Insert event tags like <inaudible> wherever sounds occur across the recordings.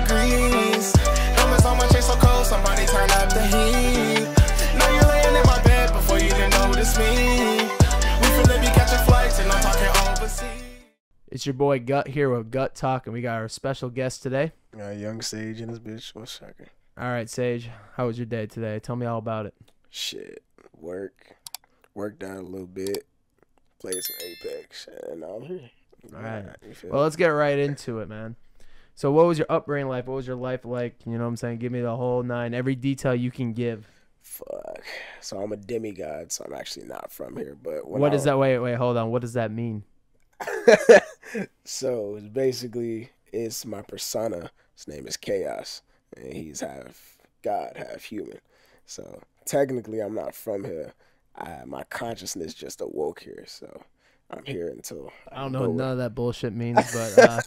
degrees. Helmets on my chest so cold, somebody turn up the heat. Now you're laying in my bed before you even notice me. We finna be catching flights and I'm talking overseas. It's your boy Gutt here with Gutt Talk, and we got our special guest today. Got young Sage and his bitch. What's second? All right, Sage, how was your day today? Tell me all about it. Shit. Work. Worked out a little bit. Played some Apex. And I'm here. All right. Well, let's get right into it, man. So, what was your upbringing life? What was your life like? You know what I'm saying? Give me the whole nine, every detail you can give. Fuck. So I'm a demigod, so I'm actually not from here. But when What I, does that? Wait, wait, hold on. What does that mean? <laughs> so it's basically it's my persona. His name is Chaos, and he's half god, half human. So technically, I'm not from here. I, my consciousness just awoke here, so I'm here until I don't know what none of that bullshit means, but <laughs> uh,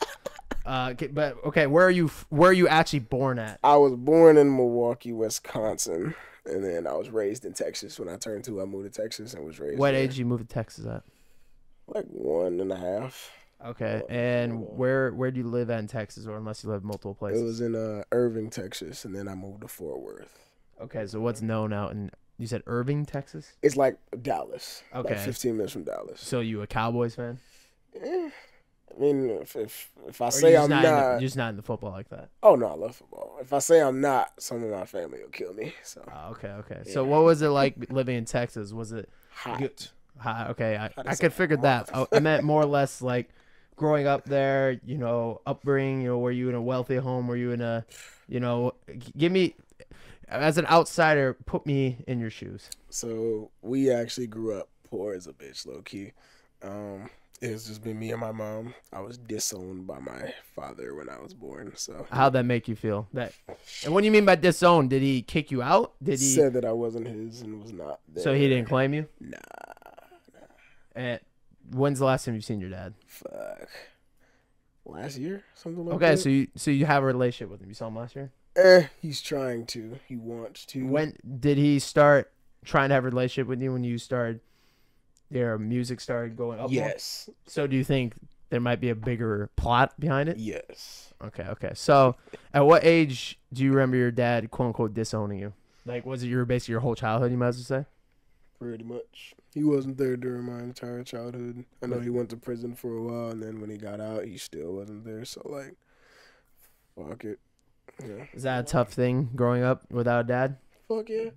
uh, okay, but okay, where are you? Where are you actually born at? I was born in Milwaukee, Wisconsin, and then I was raised in Texas. When I turned two, I moved to Texas and was raised. What there. age you moved to Texas at? Like one and a half. Okay, and where where do you live at in Texas, or unless you live multiple places? It was in uh, Irving, Texas, and then I moved to Fort Worth. Okay, so what's known out in? You said Irving, Texas. It's like Dallas. Okay. Like 15 minutes from Dallas. So you a Cowboys fan? Eh, I mean, if if, if I Or say I'm not, not, in the, you're just not into football like that. oh no, I love football. If I say I'm not, some of my family will kill me. So Oh, okay, okay. So what was it like <laughs> living in Texas? Was it hot. Good. Hi, okay, I, I could figure that. I. I meant more or less like growing up there. You know, upbringing. You know, were you in a wealthy home? Were you in a, you know, give me, as an outsider, put me in your shoes. So we actually grew up poor as a bitch, low key. Um, it's just been me and my mom. I was disowned by my father when I was born. So How'd that make you feel? That, and what do you mean by disowned? Did he kick you out? Did he? said that I wasn't his and was not. There. so he didn't claim you. Nah, And when's the last time you've seen your dad? fuck. Last year, something like Okay, that. so you so you have a relationship with him. You saw him last year. eh, he's trying to. He wants to. When did he start trying to have a relationship with you? When you started, their music started going up. more? Yes. So do you think there might be a bigger plot behind it? Yes. Okay, okay. So at what age do you remember your dad quote unquote disowning you? Like was it your basically your whole childhood? You might as well say. Pretty much. He wasn't there during my entire childhood. I know he went to prison for a while, and then when he got out, he still wasn't there. So like, fuck it. Yeah. Is that a tough thing growing up without a dad? Fuck yeah.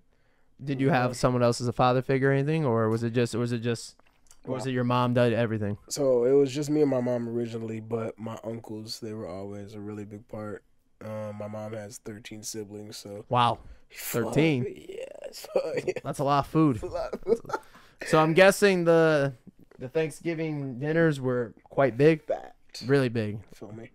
Did you have someone else as a father figure or anything, or was it just, or was it just, or was it your mom did everything? So it was just me and my mom originally, but my uncles they were always a really big part. Um, my mom has thirteen siblings, so Wow, 13? Yes. Fuck, yeah. that's a lot of food. It's a lot. So I'm guessing the the Thanksgiving dinners were quite big, Fact. really big. Feel me?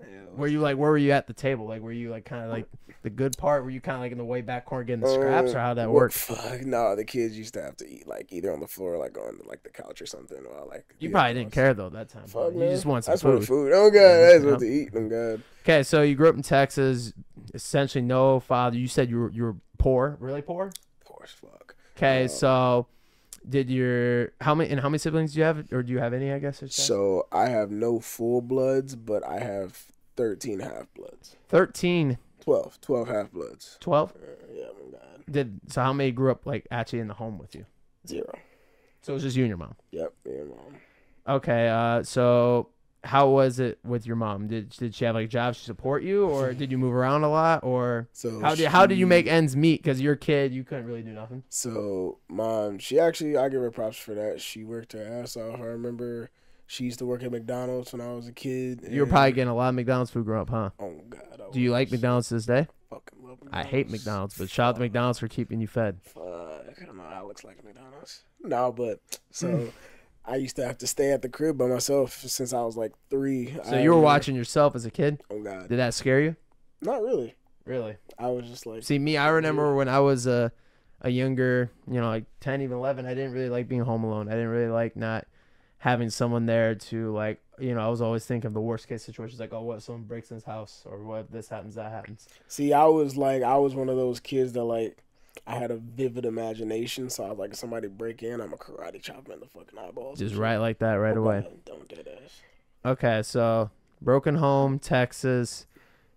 Yeah, Were you like, where were you at the table? Like, were you like kind of like the good part? Were you kind of like in the way back corner getting the scraps, or how that Uh, what- work? Fuck no, the kids used to have to eat like either on the floor, or, like on like the couch or something, or like. You probably didn't care though that time. Fuck you just want some I just food. food. Oh god, Yeah, that's what to eat. Oh god. Okay, so you grew up in Texas, essentially no father. You said you were you were poor, really poor. Poor as fuck. Okay, Uh, so did your how many and how many siblings do you have, or do you have any? I guess. or so? I have no full bloods, but I have thirteen half bloods. 13, 12, 12 half bloods. 12? Uh, yeah, god. Did so? How many grew up like actually in the home with you? Zero. So it was just you and your mom. Yep, me and mom. Okay, uh, so how was it with your mom? Did did she have like a job to support you, or <laughs> did you move around a lot, or So how did how did you make ends meet? Because you're a kid, you couldn't really do nothing. So mom, she actually I give her props for that. She worked her ass off. I remember she used to work at McDonald's when I was a kid. You were probably getting a lot of McDonald's food growing up, huh? Oh god. I Do you like McDonald's to this day? Fucking love I hate McDonald's, but shout out to McDonald's for keeping you fed. Fuck, I don't know. I looks like McDonald's. No, but so <laughs> I used to have to stay at the crib by myself since I was like three. So I you were remember- watching yourself as a kid. Oh god, Did that scare you? not really. Really? I was just like, See, me, I remember when I was a, a younger, you know, like 10, even 11, I didn't really like being home alone. I didn't really like not having someone there to, like, you know, I was always thinking of the worst case situations, like, oh, what if someone breaks in his house? Or what if this happens, that happens? see, I was like, I was one of those kids that like. I had a vivid imagination, so I was like, if somebody break in, I'm a karate chop them in the fucking eyeballs. Just right like that right Oh, away. Don't do that. Okay, so broken home, Texas.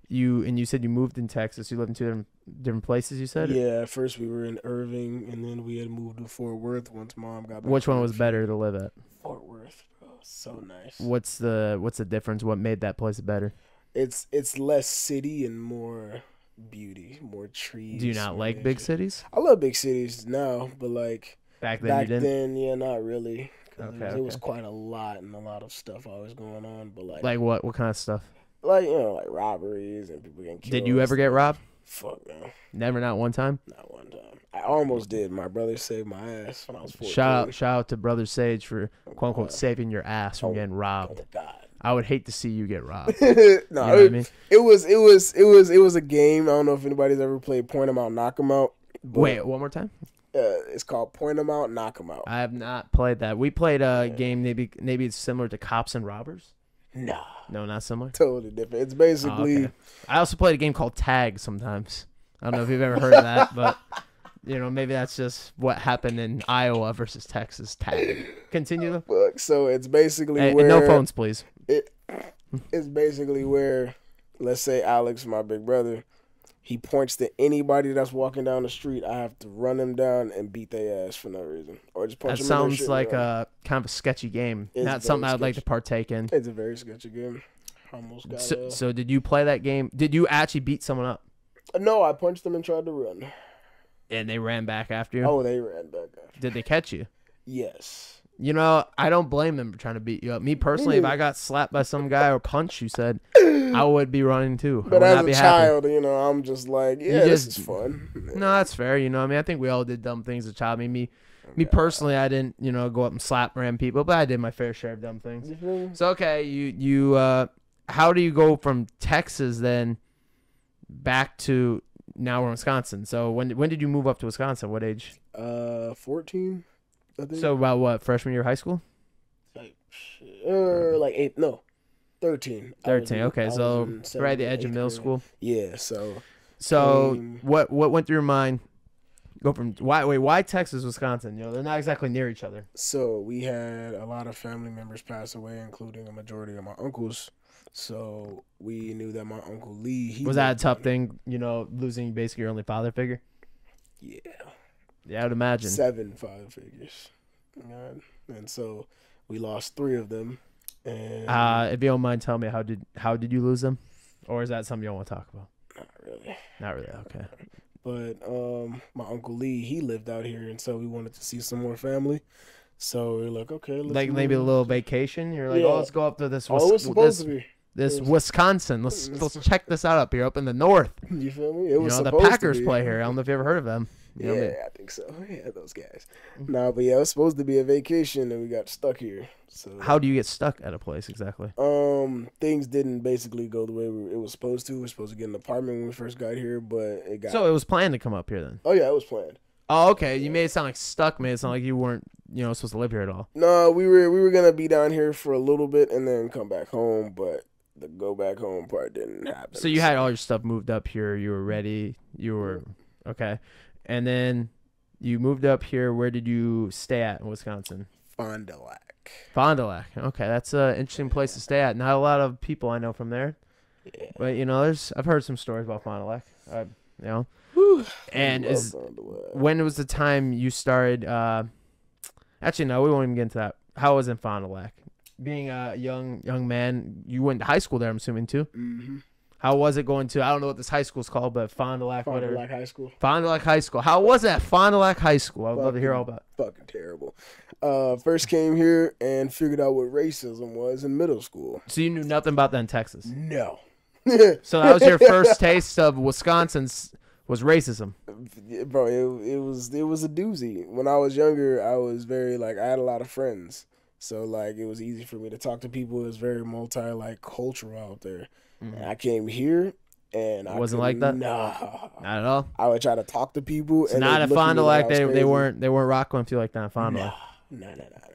you and you said you moved in Texas. You lived in two different, different places. You said. Yeah, at first we were in Irving, and then we had moved to Fort Worth once mom got back. Which one was better to live at? Fort Worth. Oh, so nice. What's the What's the difference? What made that place better? It's it's less city and more beauty, more trees. Do you not like big cities? I love big cities now, but like Back then back then, yeah, not really. Okay, it, was, it was quite a lot and a lot of stuff always going on. But like, Like what? What kind of stuff? like you know, like robberies and people getting killed. Did you ever get robbed? Fuck no, Never, not one time. not one time. I almost did. My brother saved my ass when I was 14. Shout out, shout out to Brother Sage for quote unquote Uh, saving your ass from oh, getting Oh robbed. God. I would hate to see you get robbed. <laughs> no, You know what I it, mean? it was it was it was it was a game. I don't know if anybody's ever played Point 'em Out, Knock 'em Out. Wait, one more time. uh, it's called Point 'em Out, Knock 'em Out. I have not played that. We played a game maybe maybe it's similar to Cops and Robbers. Nah, No, not similar. totally different. It's Oh, basically okay. I also played a game called Tag sometimes. I don't know if you've ever heard of that, but <laughs> you know maybe that's just what happened in Iowa versus Texas. Tag. Continue. fuck. So it's basically Hey, where no phones, please. It it's basically where let's say Alex, my big brother, he points to anybody that's walking down the street. I have to run them down and beat their ass for no reason, or just punch That them. in their sounds shit, like bro. a kind of a sketchy game. It's Not something very I'd like to partake in. It's a very sketchy game. Almost got. So, so did you play that game? Did you actually beat someone up no, I punched them and tried to run. And they ran back after you? Oh, they ran back after. Did they catch you? Yes. You know, I don't blame them for trying to beat you up. Me personally, if I got slapped by some guy or punched, you said, <clears throat> I would be running too. I But would as not a be happy. child, you know, I'm just like, yeah, this just- is fun. <laughs> No, that's fair. You know, what I mean, I think we all did dumb things as a child. I mean, me, me personally, I didn't, you know, go up and slap ram people, but I did my fair share of dumb things. You feel me? So okay, you you uh, how do you go from Texas then back to now we're in Wisconsin? So when when did you move up to Wisconsin? What age? Uh, 14, I think. So about what freshman year of high school? like, uh, like eight, no, 13. Thirteen. in- Okay, so right at the edge of middle grade. school. Yeah, so So Um, what what went through your mind? Go from why wait why Texas Wisconsin? You know they're not exactly near each other. so we had a lot of family members pass away, including a majority of my uncles. So we knew that my uncle Lee. He Was that a tough thing? You know, losing basically your only father figure. Yeah, Yeah, I'd imagine. seven five figures. Yeah. And so we lost three of them. And Uh, if you don't mind, tell me how did how did you lose them, or is that something you don't want to talk about? not really. Not really. Okay. But um, my uncle Lee, he lived out here, and so we wanted to see some more family. So we are like, okay, let's like maybe a little vacation. You're like, Yeah. oh, let's go up to this Oh, it was supposed this, to be. This Wisconsin. Let's <laughs> let's check this out up here, up in the north. <laughs> You feel me? It You was know, the Packers play here. I don't know if you ever heard of them. You yeah, but- I think so. <laughs> Yeah, those guys. Nah, but yeah, it was supposed to be a vacation, and we got stuck here. So How do you get stuck at a place exactly? um things didn't basically go the way we, it was supposed to. We were supposed to get an apartment when we first got here, but it got. So it was planned to come up here then. oh yeah, it was planned. Oh, okay. You made it sound like stuck. Made it sound like you weren't, you know, supposed to live here at all. No, we were we were gonna be down here for a little bit and then come back home, but the go back home part didn't happen. So you had all your stuff moved up here. You were ready. You were okay, and then you moved up here. Where did you stay at in Wisconsin? Fond du Lac. Fond du Lac. Okay, that's an interesting place to stay at. Not a lot of people I know from there, Yeah. but you know, there's I've heard some stories about Fond du Lac. Uh, you know, and is when was the time you started? Uh, actually, no, we won't even get into that. How was it in Fond du Lac? Being a young young man, you went to high school there. I'm assuming too. Mm-hmm. How was it going to? I don't know what this high school's called, but Fond du Lac, Fond du. Lac High School. Fond du Lac High School. How was that? Fond du Lac High School. I would love to hear all about. Fucking terrible. Uh, first came here and figured out what racism was in middle school. So you knew nothing about that in Texas. No. <laughs> So that was your first <laughs> taste of Wisconsin's was racism. Bro it, it was it was a doozy when i was younger i was very like i had a lot of friends so like it was easy for me to talk to people it was very multi like cultural out there and i came here and I Mm-hmm. Wasn't like that? nah Not at all. i would try to talk to people So and not at Fond du Lac. I was They they weren't they weren't rocking with you like that in Fond du Lac. nah, nah, nah.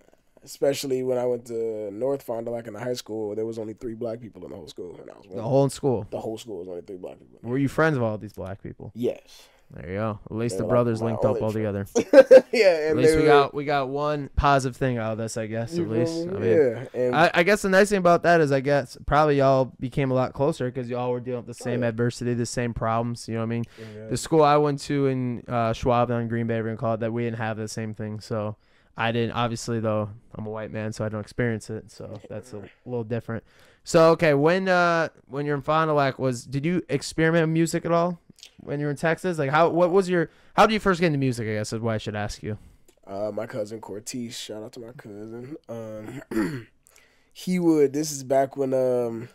especially when i went to north fond du lac in the high school there was only three black people in the whole school and i was The whole school. the whole school was only three black people Were you friends with all these black people? yes There you go. At least They're the brothers linked up all friends. together. <laughs> yeah, At least we were- got we got one positive thing out of this, I guess. you At least, me? I mean, yeah, and I, I guess the nice thing about that is, I guess probably y'all became a lot closer because y'all were dealing with the Oh, same yeah. adversity, the same problems. You know what I mean? Yeah. The school I went to in uh, Schwab on Green Bay, everyone called that we didn't have the same thing. So I didn't. Obviously, though, I'm a white man, so I don't experience it. So that's a little different. So okay, when uh when you're in Fond du Lac, was did you experiment with music at all when you were in Texas? Like how what was your how did you first get into music? I guess is what I should ask you. Uh, my cousin Cortez, shout out to my cousin. Um, <clears throat> he would. This is back when um,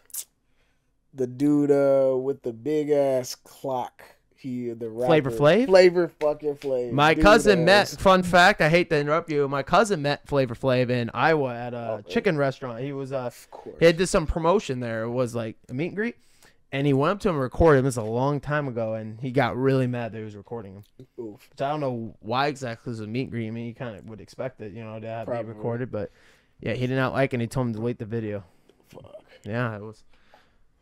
the dude uh with the big ass clock. He the rapper, Flavor Flav? Flavor fucking Flav. My Dude cousin met. Fun fact: I hate to interrupt you. My cousin met Flavor Flav in Iowa at a Oh, chicken restaurant. He was uh Of course. he did some promotion there. It was like a meet and greet, and he went up to him and recorded him. This was a long time ago, and he got really mad that he was recording him. Oof. Which I don't know why exactly it was a meet and greet. I mean, you kind of would expect it, you know, to have Probably. it recorded, but yeah, he did not like it. and He told him to delete the video. Fuck. Yeah, it was.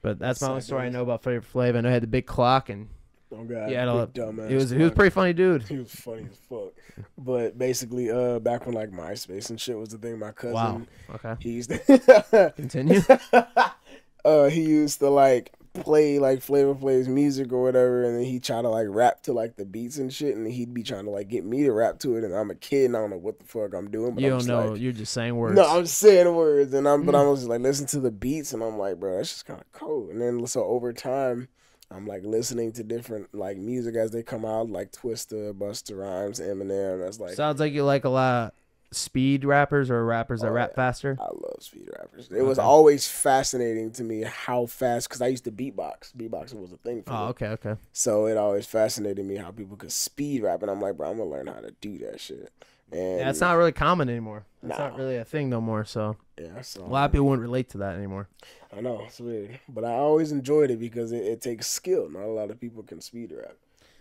But that's my only story I know about Flavor Flav. I know he had the big clock, and Oh god. yeah, dumbass He was he was a pretty funny dude. <laughs> He was funny as fuck. But basically, uh, back when like MySpace and shit was the thing, my cousin, Wow. Okay. he used to, <laughs> Continue. <laughs> uh, he used to like play like Flavor Flav's music or whatever, and then he try to like rap to like the beats and shit, and he'd be trying to like get me to rap to it, and I'm a kid and I don't know what the fuck I'm doing, but you I'm don't know. like, you're just saying words. no, I'm saying words, and I'm but Mm. I'm just like listen to the beats, and I'm like, bro, that's just kind of cool. And then so over time, I'm like listening to different like music as they come out, like Twista, Busta Rhymes, Eminem. That's like Sounds like you like a lot of speed rappers or rappers that Oh, rap yeah. faster. I love speed rappers. It was always fascinating to me how fast, because I used to beatbox. Beatboxing was a thing for Oh, me. okay, okay. So it always fascinated me how people could speed rap, and I'm like, bro, I'm gonna learn how to do that shit. And Yeah, it's not really common anymore. It's not really a thing no more. So Yeah, so a lot of people wouldn't relate to that anymore. I know it's weird, but I always enjoyed it because it, it takes skill. Not a lot of people can speed rap.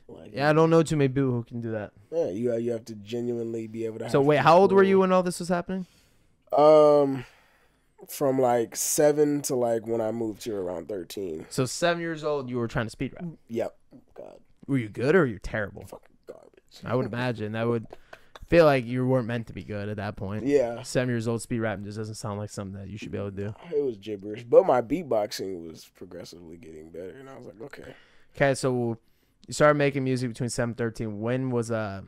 Like, Yeah, I don't know too many people who can do that. yeah, you you have to genuinely be able to. So wait, how old were you when all this was happening? Um, from like seven to like when I moved here around thirteen. So seven years old, you were trying to speed rap. Yep. God, Were you good or were you terrible? fucking garbage. I would imagine that would feel like you weren't meant to be good at that point. Yeah, Seven years old, speed rapping just doesn't sound like something that you should be able to do. it was gibberish, but my beatboxing was progressively getting better, and I was like, okay. Okay, so you started making music between seven and thirteen. When was uh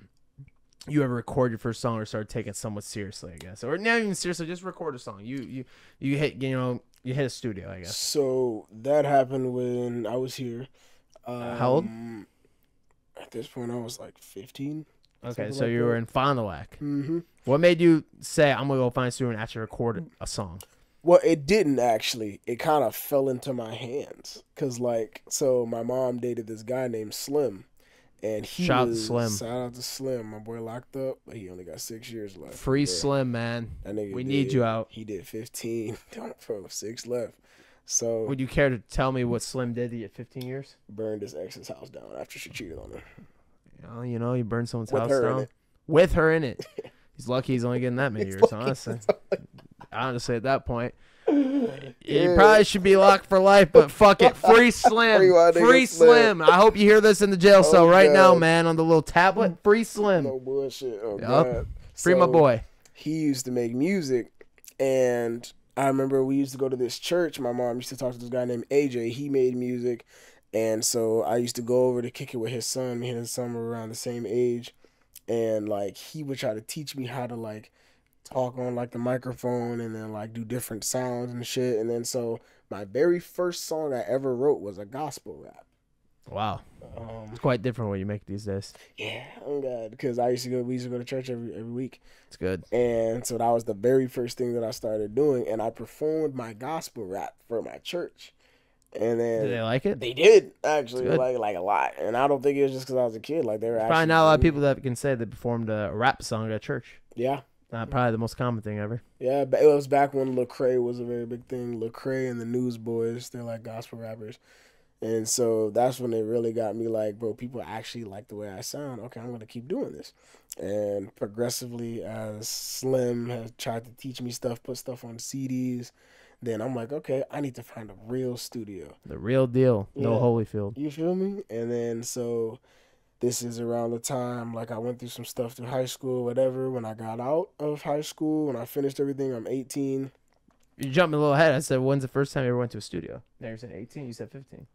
you ever record your first song or started taking it somewhat seriously? I guess, or not even seriously, just record a song. You you you hit you know you hit a studio. I guess. So that happened when I was here. Um, how old? At this point, I was like fifteen. Okay, so like you were in Fond du Lac. Mm-hmm. What made you say I'm gonna go find studio and actually record a song? Well, it didn't actually. It kind of fell into my hands because, like, so my mom dated this guy named Slim, and he Shout out to Slim. Shout out to Slim. My boy locked up, but he only got six years left. Free Yeah. Slim, man. That nigga We need you out. He did fifteen. <laughs> Bro, six left. So Would you care to tell me what Slim did to get 15 years? burned his ex's house down after she cheated on him. Oh, you know, you burned someone's With house her in down it. with her in it. <laughs> He's lucky he's only getting that many He's years. lucky Honestly, honestly, at that point, <laughs> you Yeah. probably should be locked for life. But fuck it, free <laughs> Slim, Free my free Slim. Slim. I hope you hear this in the jail oh, cell Oh, right now, God. man, on the little tablet. Free Slim, No bullshit. Oh god. free my So, boy. he used to make music and I remember we used to go to this church. My mom used to talk to this guy named AJ. He made music and so I used to go over to kick it with his son. Me and his son were around the same age. And like he would try to teach me how to like talk on like the microphone and then like do different sounds and shit. And then so my very first song I ever wrote was a gospel rap. Wow, Um, it's quite different what you make these days. yeah, oh god, because I used to go. We used to go to church every every week. It's good. And so that was the very first thing that I started doing. And I performed my gospel rap for my church. And then Did they like it? they did actually like like a lot. And I don't think it was just because I was a kid. Like they were Probably actually not a lot of people that can say they performed a rap song at church. Yeah, Not probably the most common thing ever. yeah. But it was back when Lecrae was a very big thing. Lecrae and the Newsboys, they're like gospel rappers. And so that's when it really got me like, bro, people actually like the way I sound. Okay, I'm gonna keep doing this. And progressively, as Slim has tried to teach me stuff, put stuff on CDs, then I'm like, okay, I need to find a real studio. The real deal. No Yeah. Holyfield. You feel me? And then so this is around the time like I went through some stuff through high school, whatever. When I got out of high school, when I finished everything, I'm 18. You jumped a little ahead. I said, when's the first time you ever went to a studio? Now you're saying 18. You said 15.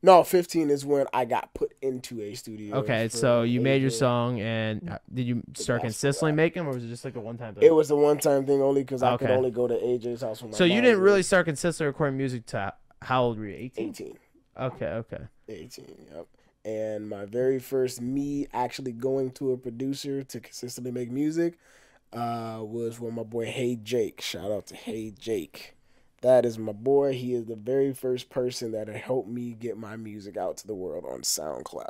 No, 15 is when I got put into a studio. Okay, so you made your song, and uh, did you start consistently making them, or was it just like a one-time thing? It was a one time thing only because I could only go to AJ's house. When my so you didn't really start consistently recording music to how old were you? 18. 18. Okay, okay. 18, yep. And my very first me actually going to a producer to consistently make music uh, was when my boy Hey Jake. Shout out to Hey Jake. That is my boy. He is the very first person that helped me get my music out to the world on SoundCloud.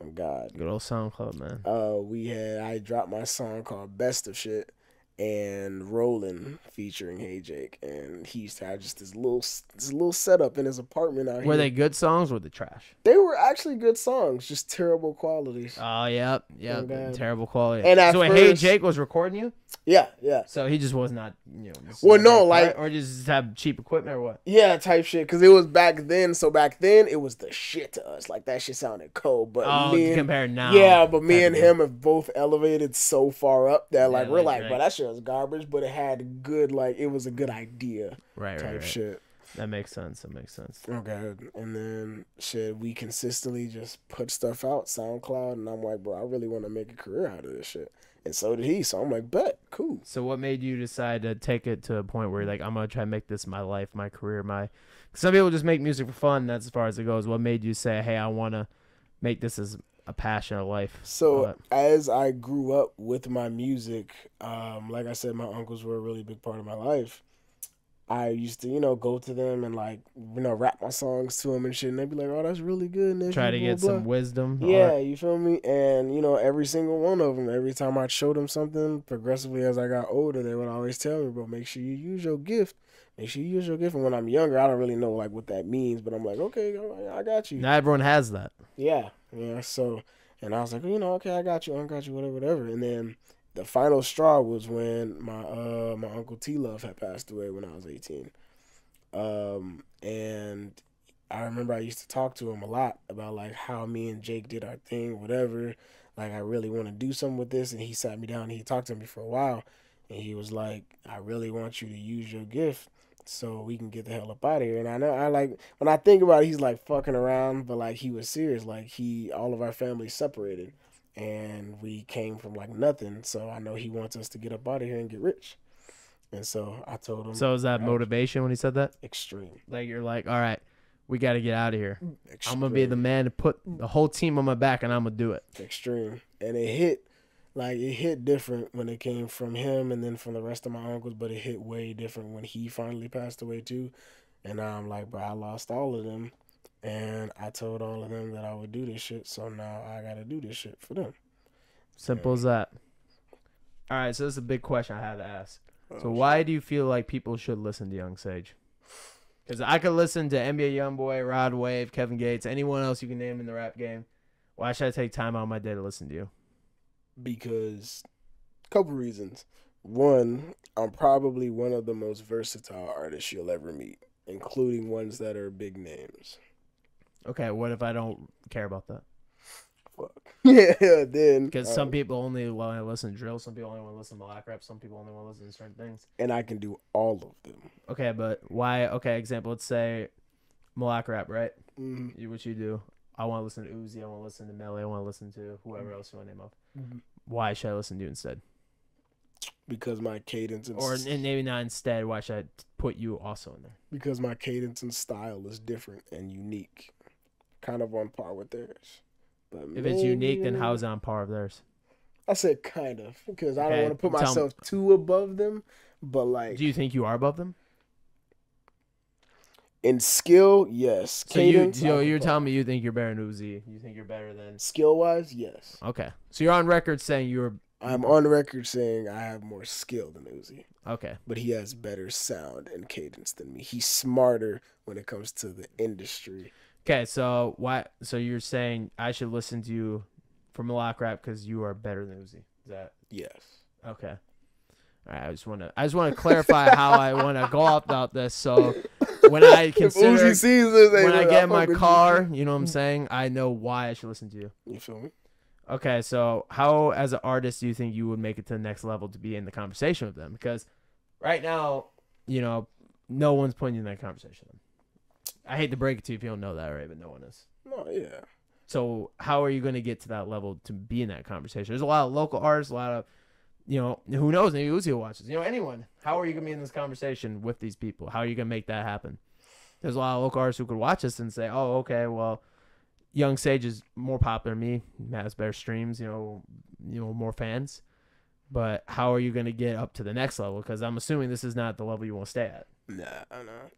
Oh God. Good old SoundCloud, man. Uh, we had I dropped my song called Best of Shit and Rollin' featuring Hey Jake, and he used to have just this little this little setup in his apartment out Were here. they good songs or were they trash? They were actually good songs, just terrible qualities. Oh, yep, yep. Oh, Terrible quality. And so when Hey Jake was recording you, Yeah, yeah, so he just was not, you know. Well, no, like- or just have cheap equipment or what? yeah, type shit. Cause it was back then. So back then, it was the shit to us. Like that shit sounded cold. But Oh, me and, compared now. yeah, but me and him have both elevated so far up that like Yeah, we're like, but that shit was garbage. But it had good, like it was a good idea Right, type right, right. shit. That makes sense. That makes sense. Okay, and then shit, we consistently just put stuff out SoundCloud, and I'm like, bro, I really want to make a career out of this shit, and so did he. So I'm like, bet, cool. So what made you decide to take it to a point where you're like, I'm gonna try and make this my life, my career, my? 'cause Some people just make music for fun. That's as far as it goes. What made you say, hey, I want to make this as a passion of life? So as I grew up with my music, um, like I said, my uncles were a really big part of my life. I used to, you know, go to them and like, you know, rap my songs to them and shit, and they'd be like, "Oh, that's really good." nephew, try to blah, get blah. some wisdom. Yeah, you feel me? And you know, every single one of them, every time I showed them something, progressively as I got older, they would always tell me, "Bro, make sure you use your gift. Make sure you use your gift." And when I'm younger, I don't really know like what that means, but I'm like, "Okay, I got you." Not everyone has that. Yeah, yeah. So, and I was like, you know, okay, I got you, I got you, whatever, whatever. And then the final straw was when my uh my uncle T Love had passed away when I was eighteen. Um, and I remember I used to talk to him a lot about like how me and Jake did our thing, whatever. Like I really want to do something with this, and he sat me down. and He talked to me for a while, and he was like, "I really want you to use your gift." So we can get the hell up out of here. And I know I like when I think about it, he's like fucking around, but like he was serious. Like he, all of our family separated, and we came from like nothing. So I know he wants us to get up out of here and get rich. And so I told him. So is that motivation when he said that? extreme? Like you're like, all right, we got to get out of here. extreme. I'm gonna be the man to put the whole team on my back, and I'm gonna do it. extreme, and it hit. Like it hit different when it came from him and then from the rest of my uncles, but it hit way different when he finally passed away too. And I'm like, bro, I lost all of them, and I told all of them that I would do this shit. So now I gotta do this shit for them. Simple as that. All right, so this is a big question I had to ask. Oh, so Oh, why do you feel like people should listen to Young Sage? Because I could listen to NBA YoungBoy, Rod Wave, Kevin Gates, anyone else you can name in the rap game. Why should I take time out of my day to listen to you? because couple reasons. One, I'm probably one of the most versatile artists you'll ever meet, including ones that are big names. Okay, what if I don't care about that? Fuck. <laughs> yeah, then Because uh, some people only want to listen to drill, some people only want to listen to black rap, some people only want to listen to certain things. and I can do all of them. Okay, but why? Okay, example, let's say melodic rap, right? Mhm. You, what you do? I want to listen to Uzi. I want to listen to Melly. I want to listen to whoever else you want to name off. Mhm. Why should I listen to you instead? Because my cadence and Or and maybe not instead. Why should I put you also in there? because my cadence and style is different and unique, kind of on par with theirs. But If it's unique, then how's it on par with theirs? I said kind of because I don't want to put tell me- myself too above them, but like Do you think you are above them? in skill, yes. So you, so you're telling me you think you're better than Uzi? You think you're better than? skill wise, yes. Okay, so you're on record saying you're I'm on record saying I have more skill than Uzi, okay. but he has better sound and cadence than me. He's smarter when it comes to the industry. Okay, so why? So you're saying I should listen to you for melodic rap because you are better than Uzi? Is that Yes. okay? All right, I just want to I just want to clarify how I want to go about this. So when I consider Uzi sees this, when I get in my car, you know what I'm saying? I know why I should listen to you. You feel me? Okay, so how as an artist do you think you would make it to the next level to be in the conversation with them? Because right now, you know, no one's putting you in that conversation. I hate to break it to you if you don't know that, right? But no one is. No, yeah. So how are you going to get to that level to be in that conversation? There's a lot of local artists, a lot of, you know, who knows? Maybe Uzi watches. You know, anyone. How are you going to be in this conversation with these people? How are you going to make that happen? There's a lot of local artists who could watch us and say, oh, okay, well, Young Sage is more popular than me, has better streams, you know, you know, more fans. But how are you going to get up to the next level? Because I'm assuming this is not the level you want to stay at. Nah, nah.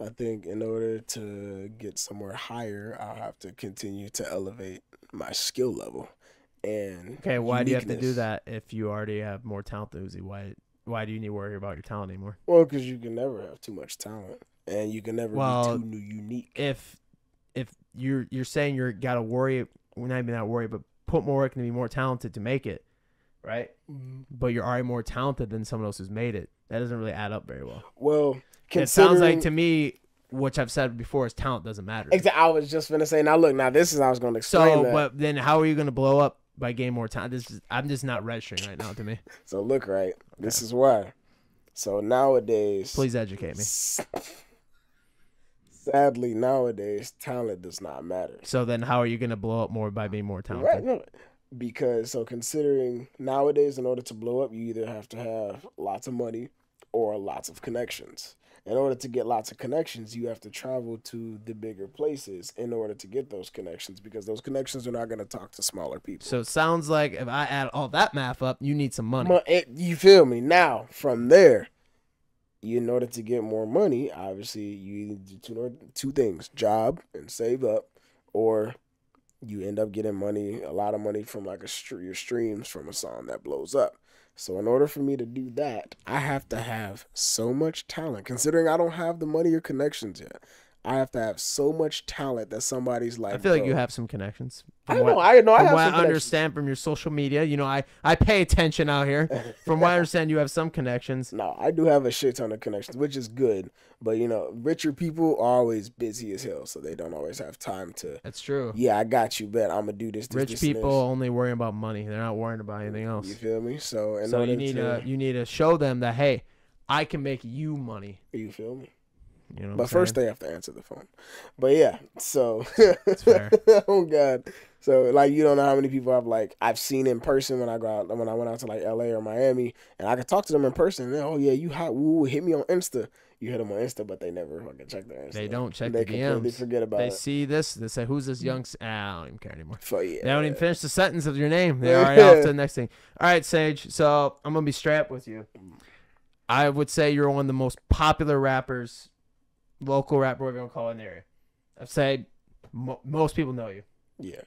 I think in order to get somewhere higher, I'll have to continue to elevate my skill level. And Okay, why do you have to do that if you already have more talent than Uzi? Why why do you need to worry about your talent anymore? Well, because you can never have too much talent, and you can never Well, be too new, unique. if if you're you're saying you're gotta worry, we're not even that worry, but put more work and be more talented to make it, right? Mm-hmm. But you're already more talented than someone else who's made it. That doesn't really add up very well. Well, It sounds like to me, which I've said before, is talent doesn't matter. Exa- I was just gonna say. Now look, now this is how I was gonna explain So, that. but then how are you gonna blow up by getting more talent? This is, I'm just not registering right now. To me, <laughs> So look, right. This is why. So nowadays, please educate me. Sadly, nowadays, talent does not matter. So then, how are you gonna blow up more by being more Right? talented? No, because so considering nowadays, in order to blow up, you either have to have lots of money or lots of connections. In order to get lots of connections, you have to travel to the bigger places in order to get those connections because those connections are not going to talk to smaller people. So it sounds like if I add all that math up, you need some money. You feel me? Now, from there, you in order to get more money, obviously you need to do two, two things: job and save up, or you end up getting money, a lot of money from like a your streams from a song that blows up. So in order for me to do that, I have to have so much talent. Considering I don't have the money or connections yet, I have to have so much talent that somebody's like. I feel like you have some connections. I know. what- I know. I from have what I understand from your social media, you know, I, I pay attention out here. <laughs> From what I understand, you have some connections. No, I do have a shit ton of connections, which is good. But you know, richer people are always busy as hell, so they don't always have time to. That's true. Yeah, I got you, bet I'm gonna do this. this Rich this, people this." only worry about money. They're not worrying about anything else. You feel me? So, So you need to, to you need to show them that hey, I can make you money. you feel me? You know. But first, they have to answer the phone. But yeah, so fair. <laughs> oh god, so like you don't know how many people I've like I've seen in person when I go out when I went out to like L.A. or Miami, and I could talk to them in person. And oh yeah, you hot? Woo, hit me on Insta. You hit them on Insta, but they never fucking check their Insta. They don't check They the DMs. forget about they it. They see this. They say, "Who's this young?" s- Ah, I don't even care anymore. So yeah, They don't even finish the sentence of your name. They're <laughs> already off to the next thing. All right, Sage. So I'm gonna be strapped with you. I would say you're one of the most popular rappers, local rapper, whatever you want to call it in the area. I'd say mo- most people know you. yes.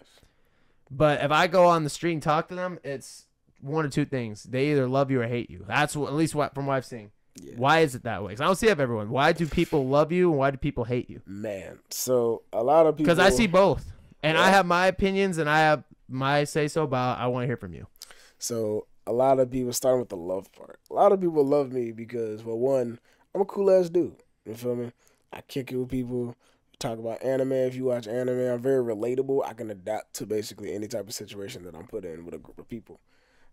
But if I go on the street and talk to them, it's one or two things. They either love you or hate you. That's what, at least what from what I've seen. Yeah. Why is it that way? 'Cause I don't see it of everyone. Why do people love you and why do people hate you? Man, so a lot of people Because I see both, and I have my opinions and I have my say so. But I want to hear from you. So a lot of people starting with the love part. A lot of people love me because, well, one, I'm a cool ass dude. You feel me? I kick it with people. Talk about anime. If you watch anime, I'm very relatable. I can adapt to basically any type of situation that I'm put in with a group of people.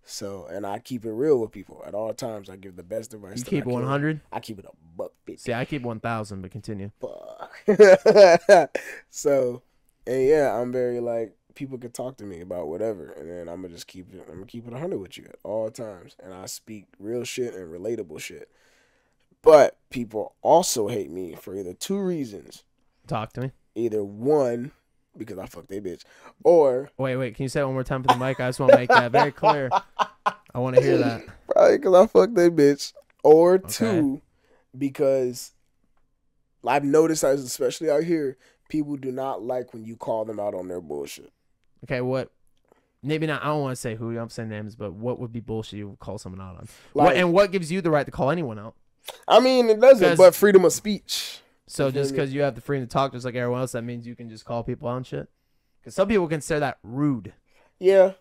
So, and I keep it real with people at all times. I give the best advice. You keep can. 100. I keep it a buck fifty. See, I keep 1,000, but continue. Fuck. <laughs> so, and yeah, I'm very like people can talk to me about whatever, and then I'm gonna just keep it. I'm gonna keep it 100 with you at all times, and I speak real shit and relatable shit. But people also hate me for either two reasons: Talk to me. either one, because I fucked they bitch, or Wait, wait. Can you say it one more time for the mic? I just want to make that very clear. I want to hear that. <laughs> probably because I fucked they bitch, or two, because I've noticed, as especially out here, people do not like when you call them out on their bullshit. Okay, what? Maybe not. I don't want to say who. I'm saying names, but what would be bullshit you would call someone out on? what, and what gives you the right to call anyone out? I mean, it doesn't, but freedom of speech. So just because you have the freedom to talk just like everyone else, that means you can just call people out on shit? Because some people consider that rude. Yeah,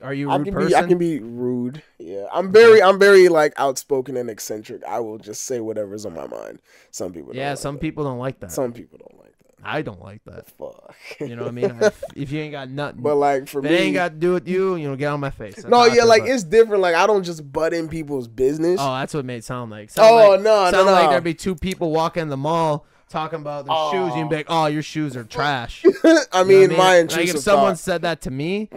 Are you a I rude can person? be I can be rude. Yeah, I'm very I'm very like outspoken and eccentric. I will just say whatever's on my mind. Some people. Don't yeah, like some that. people don't like that. Some people don't like that. I don't like that. Fuck. You know what I mean? if, <laughs> if you ain't got nothing, but like for me, ain't got to do with you, you know, get on my face. That's no, I yeah, like about it's different. Like I don't just butt in people's business. Oh, that's what made it sound like. Sound Oh, like, no, no, sound like no. there'd be two people walking in the mall talking about their shoes. You'd be like, "Oh, your shoes are trash." <laughs> You know I mean, my like intrusive if someone thought. said that to me,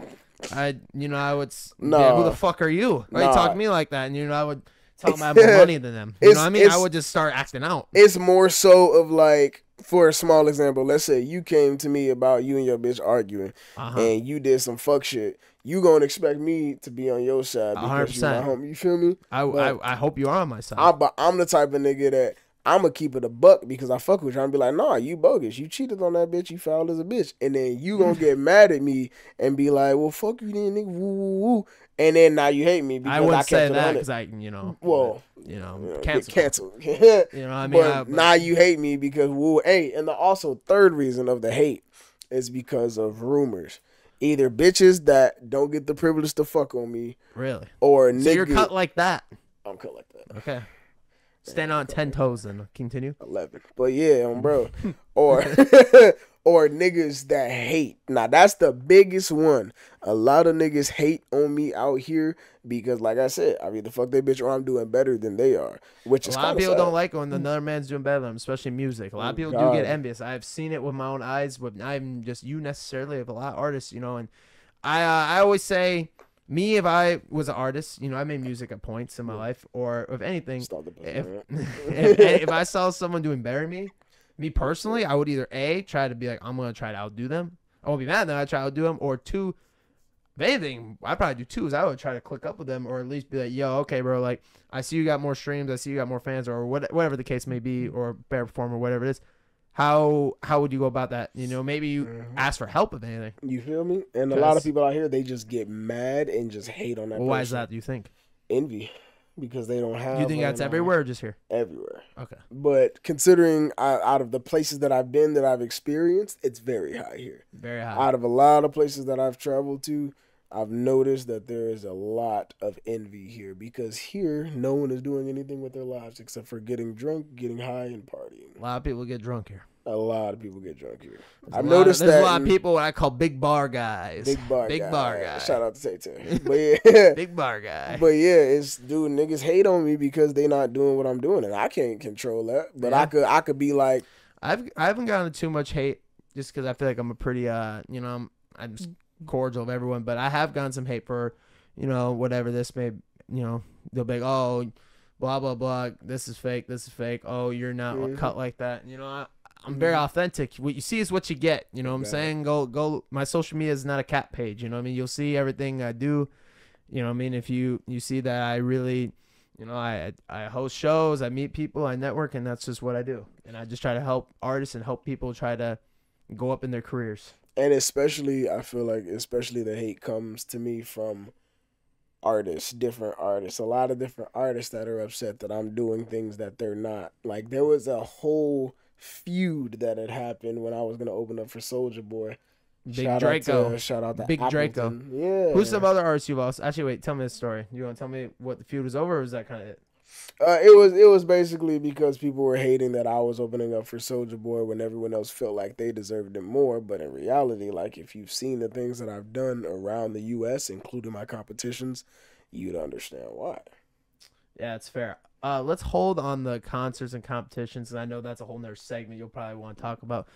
I, you know, I would. No. yeah, who the fuck are you? Why you talk to me like that? And you know, I would tell them I have more <laughs> money than them. You know what I mean? I would just start acting out. It's more so of like, for a small example, let's say you came to me about you and your bitch arguing, Uh-huh. and you did some fuck shit. You gonna expect me to be on your side because you my 100%. homie. You feel me? I, I, I hope you are on my side. I, but I'm the type of nigga that I'm gonna keep it a buck because I fuck with you. I'm be like, nah, you bogus. You cheated on that bitch. You foul as a bitch. And then you gonna get <laughs> mad at me and be like, well, fuck you then, nigga. Woo, woo, woo. And then now you hate me because I I, wouldn't kept say that because. I, you know, Well, you know, know, cancel. <laughs> You know what I mean? but I- but- now you hate me because woo. Hey, and the also third reason of the hate is because of rumors. Either bitches that don't get the privilege to fuck on me, really. or So niggas. you're cut like that. I'm cut like that. Okay. Stand on ten toes and continue. Eleven. But yeah, um, bro. <laughs> or <laughs> or niggas that hate. Now that's the biggest one. A lot of niggas hate on me out here because, like I said, I either fuck they bitch or I'm doing better than they are, which A lot of people sad. don't like when another man's doing better than them, especially music. A lot of people do get envious. I've seen it with my own eyes, but I'm just you necessarily, of a lot of artists, you know. And I, uh, I always say, me, if I was an artist, you know, I made music at points in my life, or if anything, if, <laughs> if, if I <laughs> saw someone doing better than me, me personally, I would either a try to be like, I'm gonna try to outdo them. I won't be mad that I try to outdo them, or two, if anything, I'd probably do two is I would try to click up with them, or at least be like, yo, okay, bro, like I see you got more streams, I see you got more fans, or what, whatever the case may be, or better performer, whatever it is. How how would you go about that? You know, maybe you Mhm. ask for help if anything. You feel me? And a lot of people out here they just get mad and just hate on that. Well, why is that? Do you think? Envy, because they don't have. You think that's everywhere, or just here? Everywhere. Okay. But considering I, out of the places that I've been that I've experienced, it's very high here. Very high. Out of a lot of places that I've traveled to, I've noticed that there is a lot of envy here because here no one is doing anything with their lives except for getting drunk, getting high, and partying. A lot of people get drunk here. A lot of people get drunk here. There's I've a of- noticed there's that a lot of people what I call big bar guys. Big bar Big guy. bar guy. Shout out to Tay Tay. <laughs> But yeah. Big bar guy. But yeah, it's dude, niggas hate on me because they not doing what I'm doing, and I can't control that. But Yeah. I could, I could be like, I've I haven't gotten too much hate just because I feel like I'm a pretty uh you know I'm I'm cordial of everyone, but I have gotten some hate for you know whatever this may you know they'll be like oh blah blah blah this is fake this is fake oh you're not Mhm. cut like that you know I, I'm very Mhm. authentic. What you see is what you get. You know what I'm saying? Go go. My social media is not a cat page. You know what I mean? You'll see everything I do. You know what I mean? If you you see that I really, you know, I I host shows, I meet people, I network, and that's just what I do. And I just try to help artists and help people try to go up in their careers. and especially I feel like especially the hate comes to me from artists, different artists, a lot of different artists that are upset that I'm doing things that they're not. Like there was a whole feud that had happened when I was gonna open up for Soulja Boy. Big shout Draco. Out to, shout out to Big Draco. Yeah. Who's some other artists you've also? Actually, wait. Tell me the story. You want to tell me what the feud was over, or was that kind of it? Uh, it was it was basically because people were hating that I was opening up for Soulja Boy when everyone else felt like they deserved it more. But in reality, like if you've seen the things that I've done around the U.S., including my competitions, you'd understand why. Yeah, it's fair. Uh, let's hold on the concerts and competitions, and I know that's a whole nother segment you'll probably want to talk about.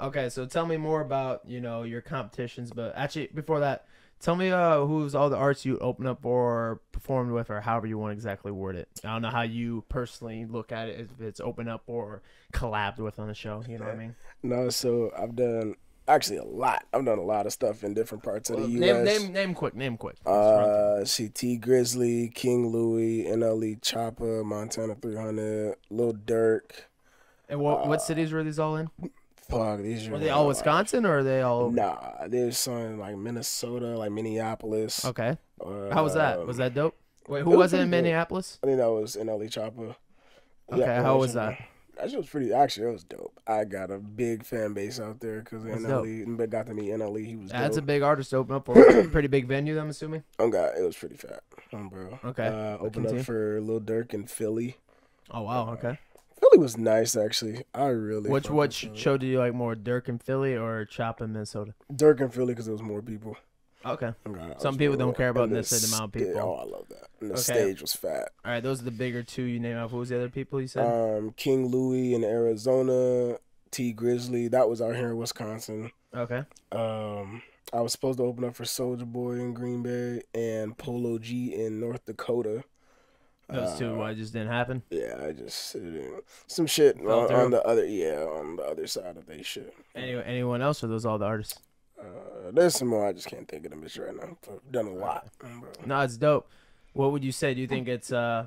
Okay, so tell me more about you know your competitions, but actually before that, tell me uh who's all the artists you opened up or performed with, or however you want to exactly word it. I don't know how you personally look at it if it's open up or collabed with on the show. You know what I mean? No, so I've done actually a lot. I've done a lot of stuff in different parts of the U.S. name name name quick, name quick. Let's run through. Uh, see Tee Grizzley, King Louie, NLE Choppa, Montana 300, Lil Durk. and what uh, what cities were these all in? Fuck, these are Were they all Wisconsin or are they all? Over? Nah, there's some like Minnesota, like Minneapolis. Okay. Uh, How was that? Was that dope? Wait, who was was it in dope. Minneapolis? I think that was NLE Choppa. Okay, how was that? That shit was pretty. Actually, it was dope. I got a big fan base out there because NLE. but Got to meet NLE. He was. That's a big artist to open up for. <clears throat> a pretty big venue, I'm assuming. Oh god, it was pretty fat, um, bro. Okay, Uh, opened up for Lil Durk in Philly. Oh wow, okay. Philly was nice actually. I really. Which what with sh- Philly. show do you like more, Durk in Philly or Chop in Minnesota? Durk in Philly because there was more people. Okay. I Some people don't care about and the amount of people. Oh, I love that. And the Okay. stage was fat. All right, those are the bigger two you name off. Who was the other people you said? Um, King Louie in Arizona, Tee Grizzley. That was out here in Wisconsin. okay. Um, I was supposed to open up for Soulja Boy in Green Bay and Polo G in North Dakota. Those two, Uh, why it just didn't happen? Yeah, I just some shit on, on the other yeah on the other side of they shit. Any, anyone else, or those all the artists? Uh, there's some more I just can't think of them right now. I've done a lot. No, it's dope. What would you say? Do you think it's uh,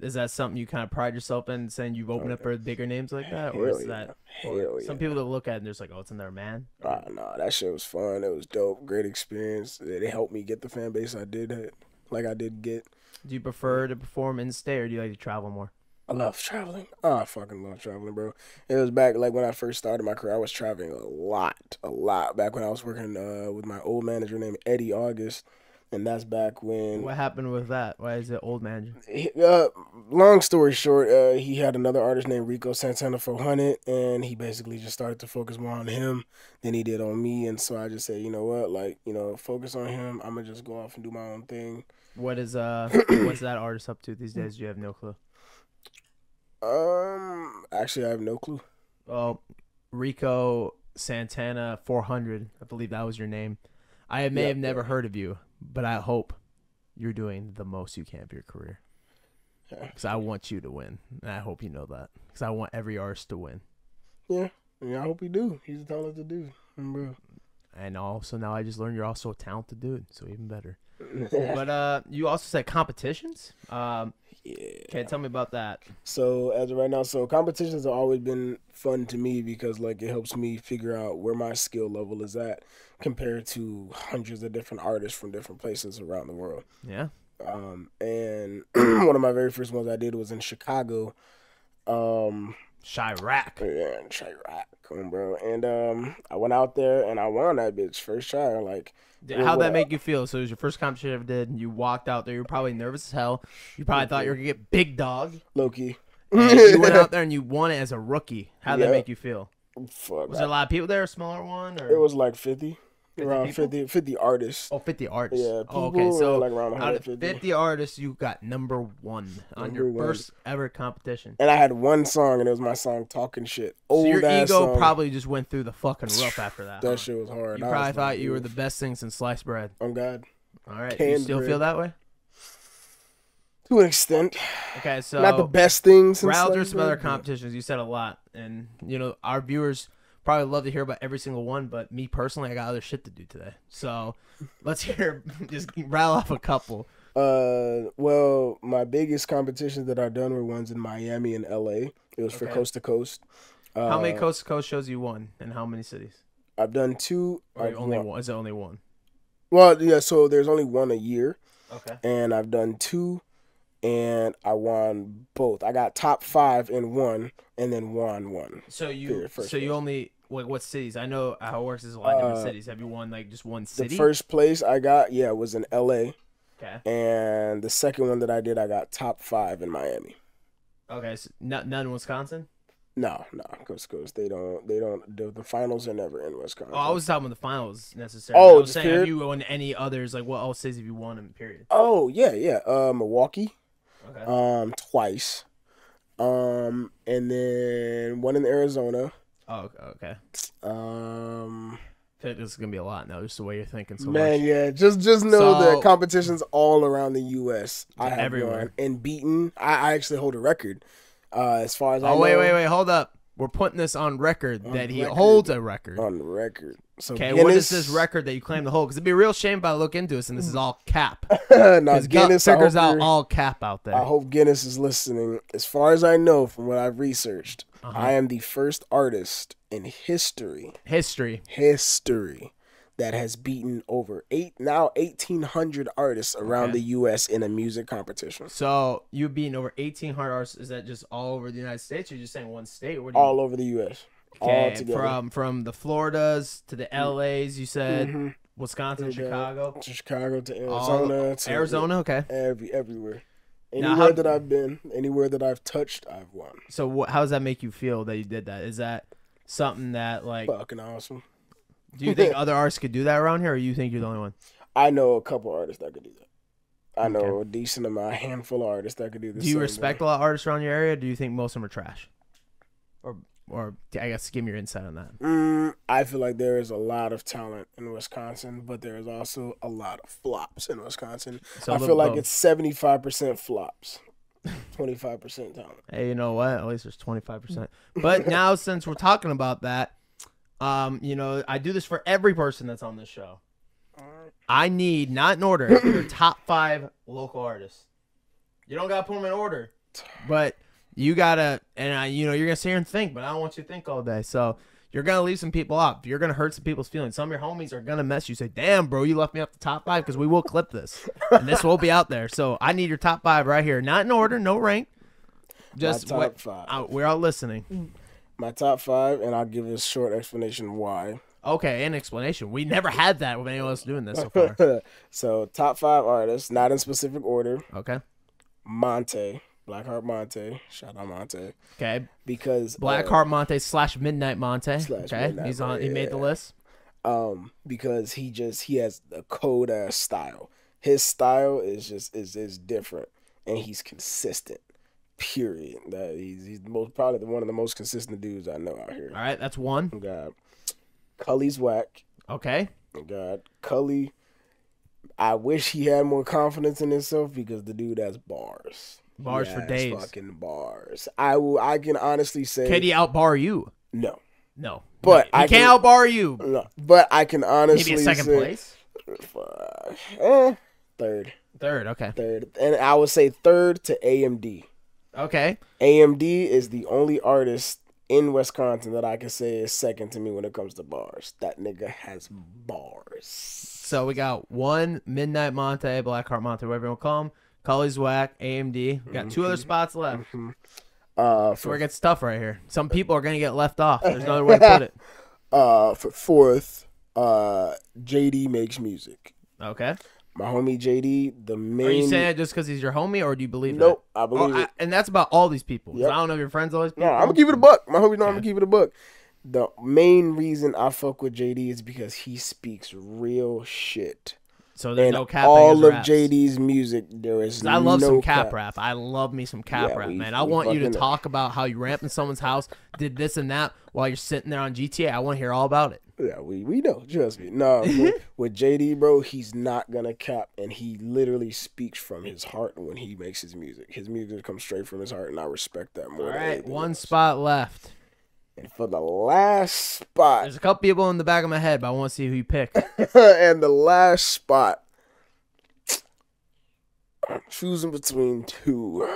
is that something you kind of pride yourself in, saying you've opened up for bigger names like that, or Hell is yeah. that Hell or yeah. some people that look at it and they're just like, oh, it's another man? Ah, nah, that shit was fun. It was dope. Great experience. It helped me get the fan base I did like I did get. Do you prefer to perform in state, or do you like to travel more? I love traveling. Oh, I fucking love traveling, bro. It was back like when I first started my career. I was traveling a lot, a lot. Back when I was working uh, with my old manager named Eddie August, and that's back when. What happened with that? Why is it old manager? Uh, long story short, uh, he had another artist named Rico Santana 400, and he basically just started to focus more on him than he did on me. And so I just said, you know what, like, you know, focus on him. I'm gonna just go off and do my own thing. What is uh, <coughs> what's that artist up to these days? You have no clue. Um, actually, I have no clue. Well, Rico Santana 400, I believe that was your name. I may Yeah, have never yeah. heard of you, but I hope you're doing the most you can for your career. Yeah. Because I want you to win. And I hope you know that. Because I want every artist to win. Yeah, I hope he do. He's a talented dude, bro. And also now I just learned you're also a talented dude, so even better. But uh, you also said competitions. Um, yeah. okay, tell me about that. So as of right now, so competitions have always been fun to me because like it helps me figure out where my skill level is at compared to hundreds of different artists from different places around the world. Yeah. Um, and <clears throat> one of my very first ones I did was in Chicago. Um, Chiraq. yeah, Chiraq, bro. And um, I went out there and I won that bitch first try. Like, How'd that make you feel? So it was your first competition you ever did. And you walked out there. You were probably nervous as hell. You probably thought you were gonna get big dog. Loki. And you went out <laughs> there and you won it as a rookie. How'd that make you feel? Fuck. Was there a lot of people there? A smaller one? Or? It was like 50, 50 around people? 50, 50 artists. Oh, 50 artists. Yeah, Oh, okay, so were, like, around out of 150. 50 artists, you got number one on Number your one. first ever competition. And I had one song, and it was my song "Talking Shit." So Old your ego song. probably just went through the fucking roof after that. huh? That shit was hard. You I probably thought like, you were the best thing since sliced bread. Oh God, All right, you still bread. feel that way? to an extent, Okay, so not the best things. Rattle through some other competitions. You said a lot, and you know our viewers probably love to hear about every single one. But me personally, I got other shit to do today. So let's hear <laughs> just rattle off a couple. Uh, well, my biggest competitions that I've done were ones in Miami and L.A. It was for coast to coast. Uh, How many coast to coast shows you won, and how many cities? I've done two. I've only won- one? Is it only one? Well, yeah. So there's only one a year, Okay. and I've done two, and I won both. I got top five in one, and then won one. So you, Period, so you place. only like what cities? I know how it works. Is a lot of different Uh, cities. Have you won like just one city? The first place I got, yeah, was in L.A. Okay. and the second one that I did, I got top five in Miami. Okay. So n- none in Wisconsin. No, no, because because they don't they don't the, the finals are never in Wisconsin. Oh, I was talking about the finals necessarily. Oh, I was saying, have you won any others? Like, what all cities have you won in period? Oh yeah, yeah. Uh, Milwaukee, Okay. um, twice, um, and then one in Arizona. oh, okay. Um, I feel like this is gonna be a lot now, just the way you're thinking so man, much. yeah, just just know So- that competitions all around the U.S. I have Everywhere. and beaten. I, I actually hold a record. Uh, as far as I Oh know, wait, wait, wait, hold up. We're putting this on record On that he record. holds a record. on record. So Okay, Guinness, what is this record that you claim to hold? Because it'd be a real shame if I look into this and this is all cap. <laughs> Because Guinness, figures out all cap out there. I hope Guinness is listening. As far as I know from what I've researched, Uh-huh. I am the first artist in history, History. history, that has beaten over eight now eighteen hundred artists around Okay. the U.S. in a music competition, So you beating over eighteen hard artists? Is that just all over the United States? Or you just saying one state? Or what do you, all over the U.S. all okay, together. from from the Floridas to the LA's. You said Mhm. Wisconsin, Okay. Chicago, to Chicago to Arizona to Arizona. Okay. every everywhere. Now, Anywhere how- that I've been, anywhere that I've touched, I've won. So what, how does that make you feel that you did that? Is that something that like? Fucking awesome. Do you think <laughs> other artists could do that around here, or you think you're the only one? I know a couple artists that could do that. I know Okay. a decent amount, a handful of artists that could do this. Do you respect a lot of artists around your area? Or do you think most of them are trash? Or, or I guess give me your insight on that. Mm, I feel like there is a lot of talent in Wisconsin, but there is also a lot of flops in Wisconsin. So I feel like both. it's seventy five percent flops, twenty five percent talent. Hey, you know what? At least there's 25%. But <laughs> now, since we're talking about that, um, you know, I do this for every person that's on this show. I need, not in order, <clears throat> your top five local artists. You don't gotta put them in order, but you gotta, and I, you know, you're gonna sit here and think, but I don't want you to think all day. So you're gonna leave some people out. You're gonna hurt some people's feelings. Some of your homies are gonna mess you. Say, "Damn, bro, you left me off the top five because we will clip this, and this will be out there." So I need your top five right here, not in order, no rank. Just top what five. uh, we're all listening. My top five, and I'll give a short explanation why. Okay, an explanation. We never had that with anyone else doing this so far. <laughs> so top five artists, not in specific order. Okay, Monte, Blackheart Monte, shout out Monte, okay. because Blackheart Monte slash Midnight Monte. Slash okay, Midnight he's on. Monte, He made the list. um because he just he has a cold ass style. His style is just is is different. And he's consistent period. That he's he's the most probably the one of the most consistent dudes i know out here. All right, that's one. god cully's whack. Okay, god cully. I wish he had more confidence in himself because the dude has bars Bars He for days. fucking bars i will i can honestly say can he outbar you? no No, But he I can't can- outbar you. no but i can honestly Maybe a second say, place, eh, third third. Okay, third, and I would say third to AMD. okay. AMD is the only artist in Wisconsin that I can say is second to me when it comes to bars. That nigga has bars. So we got one Midnight Monte, Blackheart Monte, whatever you want to call him. Cully's Whack, AMD. We got two other spots left. Uh, So where for it gets tough right here. Some people are gonna get left off. There's no other way to put it. <laughs> uh for fourth, uh, JD makes music. Okay. My homie JD, the main. Are you saying it just because he's your homie, or do you believe Nope, that? I believe Oh, I- it. and that's about all these people. Yep. I don't know if your friends always. No, I'm gonna keep it a buck. My homie know I'm gonna keep it a buck. The main reason I fuck with JD is because he speaks real shit. So there's And no cap. all of JD's music, there is I love no some cap, rap. I love me some cap Yeah, rap, we- man. I want you to talk about how you ramped in someone's house, did this and that while you're sitting there on GTA. I want to hear all about it. Yeah, we we know. Trust me. No, <laughs> with, with JD, bro, he's not gonna cap, and he literally speaks from his heart when he makes his music. His music comes straight from his heart, and I respect that more. All right, one else. spot left. And for the last spot, There's a couple people in the back of my head, but I want to see who you pick. <laughs> and the last spot, I'm choosing between two.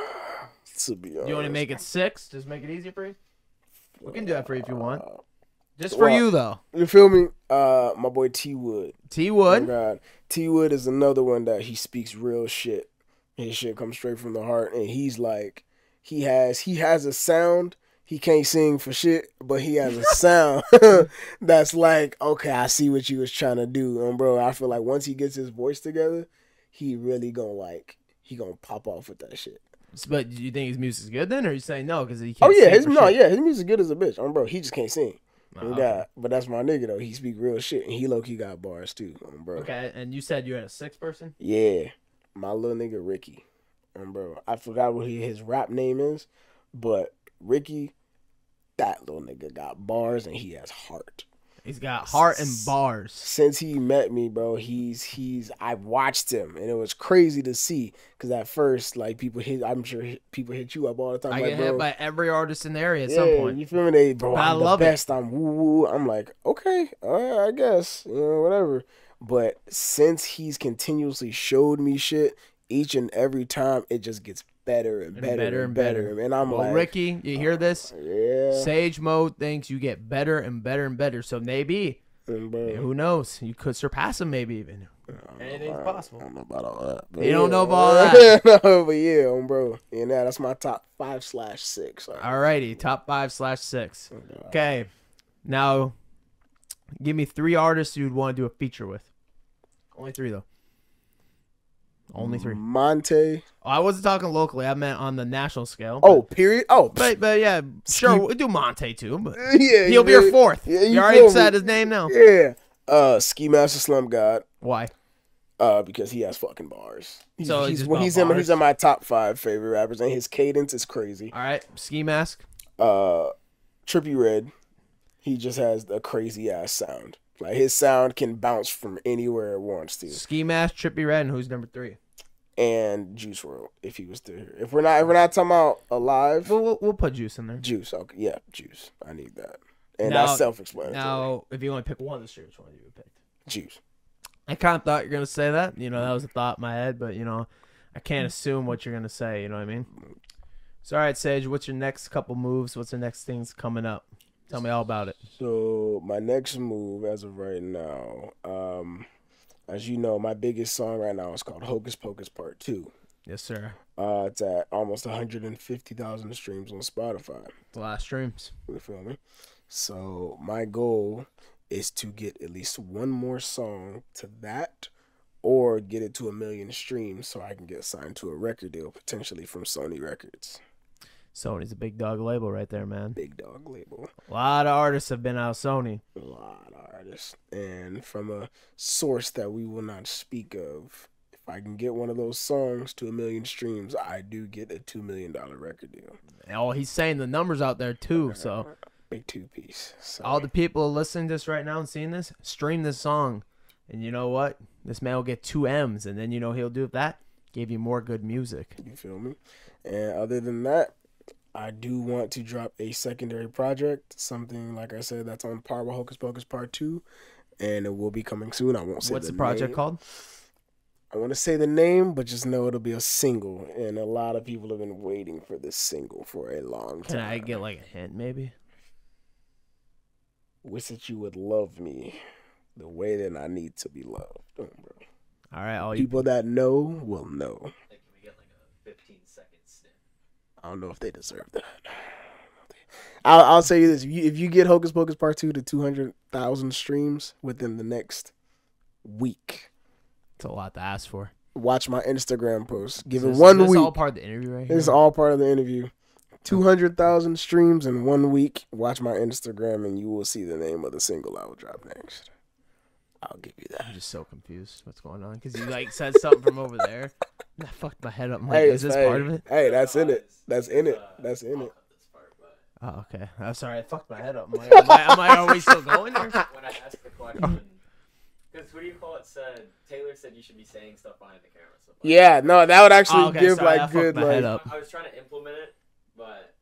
To be honest, You want to make it six? Just make it easier for you. We can do that for you if you want. Just for well, you though. You feel me? Uh, my boy T Wood. T Oh Wood. God, T Wood is another one that he speaks real shit. His shit comes straight from the heart, and he's like, he has he has a sound. He can't sing for shit, but he has a <laughs> sound <laughs> that's like, okay, I see what you was trying to do, and bro, I feel like once he gets his voice together, he really gonna like he gonna pop off with that shit. But do you think his music's good then, or you saying no because he can't? Oh yeah, his no, shit? yeah, his music good as a bitch, um, bro. He just can't sing. Oh, okay. God, but that's my nigga though. He speak real shit, and he low key got bars too, um, bro. Okay, and you said you had a six person. Yeah, my little nigga Ricky, um, bro. I forgot what he, his rap name is, but Ricky, that little nigga got bars and he has heart. He's got heart and bars. Since he met me, bro, he's he's I watched him and it was crazy to see because at first like people hit, I'm sure people hit you up all the time. I like, get bro, hit by every artist in the area at yeah, some point. you feel me? They bro, But I I'm love the it. best. I'm woo woo. I'm like okay, all right, I guess you know whatever. But since he's continuously showed me shit each and every time, it just gets better and better, and better. And I'm Well, like, Ricky, you hear ah, this? yeah, Sage Mode thinks you get better and better and better. So maybe And Yeah, who knows? You could surpass him, maybe even. I don't Anything's about- possible. I don't know about all that. but You don't know yeah. about all <laughs> that. no, but yeah, bro. Yeah, nah, that's my top five slash six. Like, Alrighty, top five slash six. Oh, okay. Okay, now give me three artists you'd want to do a feature with. Only three though. Only three. Monte. Oh, I wasn't talking locally. I meant on the national scale. Oh, period. Oh, but but yeah, sure, we'll do Monte too. But <laughs> yeah. he'll be your fourth. Yeah, you you already said me. his name now. Yeah. Uh, Ski Mask the Slump God. Why? Uh, because he has fucking bars. He's, So it's he's just when about he's in he's in my top five favorite rappers, and his cadence is crazy. All right, ski mask. Uh, Trippie Redd, he just has a crazy ass sound. Like his sound can bounce from anywhere it wants to. Ski mask, Trippie Redd, and who's number three? And Juice WRLD, if he was still here. If we're not, if we're not talking about alive, We'll, we'll, we'll put juice in there. Juice. Okay, yeah, Juice. I need that, and Now- that's self-explanatory. Now, if you only pick one of the streamers, one you would pick. Juice. I kind of thought you were gonna say that. You know, that was a thought in my head, but you know, I can't assume what you're gonna say. You know what I mean? So, all right, Sage, what's your next couple moves? What's the next things coming up? Tell me all about it. So my next move, as of right now, um, as you know, my biggest song right now is called "Hocus Pocus Part 2. Yes, sir. Uh, it's at almost 150,000 streams on Spotify. The last streams. You feel me? So my goal is to get at least one more song to that, or get it to a million streams so I can get signed to a record deal potentially from Sony Records, Sony's a big dog label right there, man. big dog label. A lot of artists have been out of Sony. a lot of artists and from a source that we will not speak of if i can get one of those songs to a million streams i do get a two million dollar record deal Oh, he's saying the numbers out there too. So, <laughs> big two piece so all the people listening to this right now and seeing this, stream this song, and you know what? This man will get two M's, and then you know he'll do that. Give you more good music. you feel me and other than that i do want to drop a secondary project something like i said that's on par with hocus pocus part two and it will be coming soon i won't say What's the, the project name. called? I want to say the name, but just know it'll be a single, and a lot of people have been waiting for this single for a long time. Can. I get like a hint, maybe? Wish that you would love me the way that I need to be loved, Oh, bro. All right, all you People that know will know. Like, can we get like a 15 second snip? I don't know if they deserve that. I'll, I'll say you this: if you, if you get Hocus Pocus Part Two to two hundred thousand streams within the next week, It's a lot to ask for. watch my Instagram post. Give it this- one is this week. all part of the interview right here. It's all part of the interview. 200,000 streams in one week. Watch my Instagram and you will see the name of the single I will drop next. I'll give you that. I'm just so confused. What's going on? Because you like said something from over there. <laughs> That fucked my head up. I'm like, Hey, is this hey, part of it? Hey, that's in it. That's in it. Uh, That's in it. cut this part, but Oh, okay. I'm sorry. I fucked my head up. I'm like, am, I, am, I, are we still going there? <laughs> when I asked the question, because what do you call it? Said Taylor said you should be saying stuff behind the camera. Stuff like Yeah, no, that would actually Oh, okay, give sorry, like fucked good my head like up. I was trying to implement it, but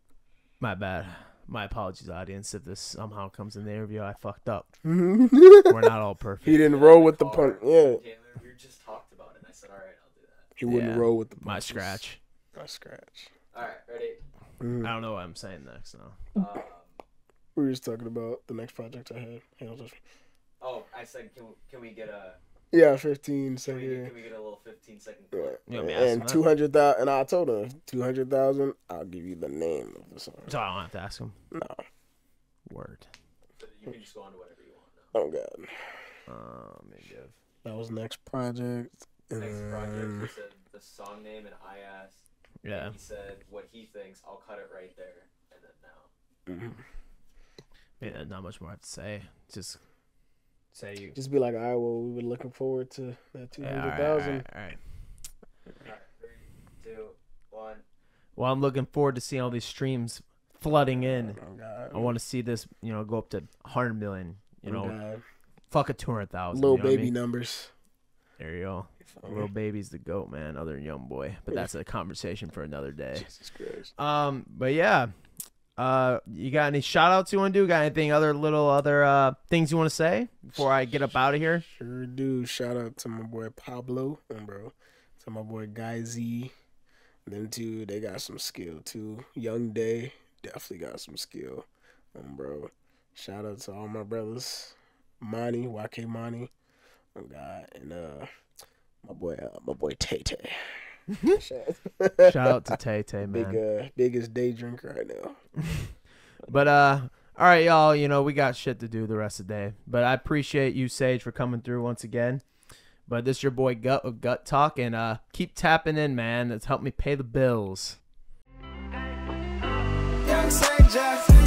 My bad. My apologies, audience. If this somehow comes in the interview, I fucked up. <laughs> We're not all perfect. He didn't roll with the Car, pun. Yeah, Taylor, we just talked about it. I said, all right, I'll do that. he wouldn't Yeah, roll with the My scratch. My scratch. All right, ready? Mhm. I don't know what I'm saying next now. Um, We were just talking about the next project I had. Hang on, just- oh, I said, can, can we get a Yeah, 15 can we, get, second. can we get a little 15 second Yeah. clip? You want me to ask And that? 200,000, and I told him 200,000, I'll give you the name of the song. So I don't have to ask him. No. Word. So you can just go on to whatever you want. Now. Oh, God. Um, maybe give. That was next project. Next project, he said the song name, and I asked. Yeah. He said what he thinks. I'll cut it right there, and then now. mhm. Yeah, not much more I have to say. Just say you. Just be like, all right, well, we were looking forward to that Yeah, all right, 200,000. all right, all right. All right, three, two, one. Well, I'm looking forward to seeing all these streams flooding in. Oh, God. I want to see this, you know, go up to 100 million. You Oh, know, God. fuck a 200,000. Little you know what I baby mean? numbers. There you go. Little baby's the goat, man. Other than young boy, but that's a conversation for another day. Jesus Christ. Um, but yeah, uh, you got any shout outs you want to do? Got anything other little other uh things you want to say before I get up out of here? Sure do. Shout out to my boy Pablo, and bro. To my boy Guy Z. Them two, they got some skill too. Young Day definitely got some skill. Um, bro. Shout out to all my brothers. Monty, YK Monty. Oh God, and uh, my boy, uh, my boy Tay Tay. Shout Shout out to <laughs> Tay Tay, man. big uh, biggest day drinker right now. <laughs> But uh all right, y'all, you know, we got shit to do the rest of the day. But I appreciate you, Sage, for coming through once again. But this is your boy Gutt with Gutt Talk and uh keep tapping in, man. It's helped me pay the bills. Young Saint Jeff.